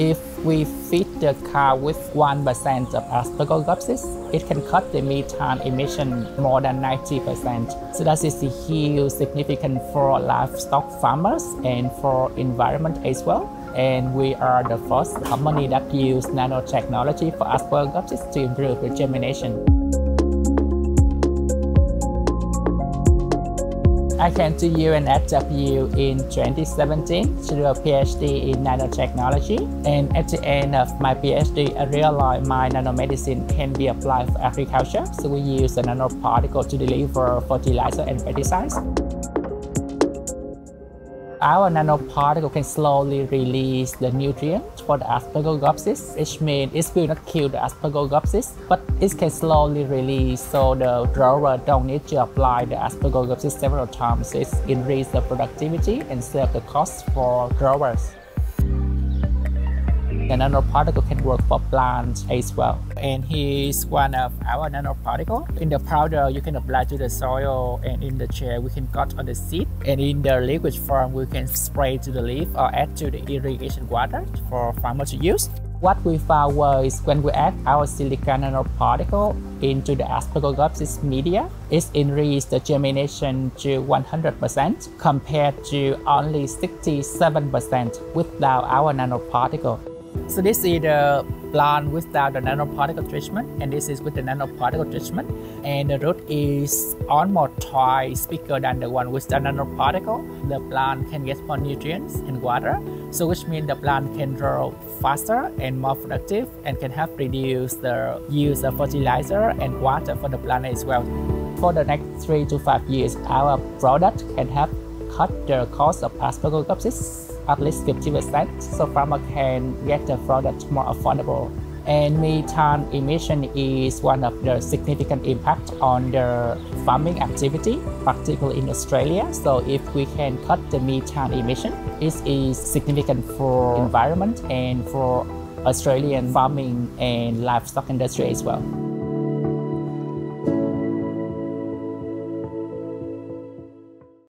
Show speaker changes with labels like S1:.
S1: If we feed the cow with 1% of asparagopsis, it can cut the methane emission more than 90%. So that is a huge significant for livestock farmers and for environment as well. And we are the first company that use nanotechnology for asparagopsis to improve the germination. I came to UNSW in 2017 to do a PhD in nanotechnology. And at the end of my PhD, I realized my nanomedicine can be applied for agriculture. So we use a nanoparticle to deliver fertilizer and pesticides. Our nanoparticle can slowly release the nutrients for the asparagopsis, which means it will not kill the asparagopsis, but it can slowly release so the grower don't need to apply the asparagopsis several times. It increases the productivity and save the cost for growers. The nanoparticle can work for plants as well. And here's one of our nanoparticle. In the powder, you can apply to the soil and in the chair, we can cut on the seed. And in the liquid form, we can spray to the leaf or add to the irrigation water for farmers to use. What we found was when we add our silicon nanoparticle into the asparagopsis media, it increased the germination to 100% compared to only 67% without our nanoparticle. So this is the plant without the nanoparticle treatment and this is with the nanoparticle treatment and the root is almost twice bigger than the one with the nanoparticle. The plant can get more nutrients and water so which means the plant can grow faster and more productive and can help reduce the use of fertilizer and water for the plant as well. For the next three to five years, our product can help cut the cost of asparagopsis at least 50% so farmer can get the product more affordable. And methane emission is one of the significant impact on the farming activity, particularly in Australia. So if we can cut the methane emission, it is significant for environment and for Australian farming and livestock industry as well.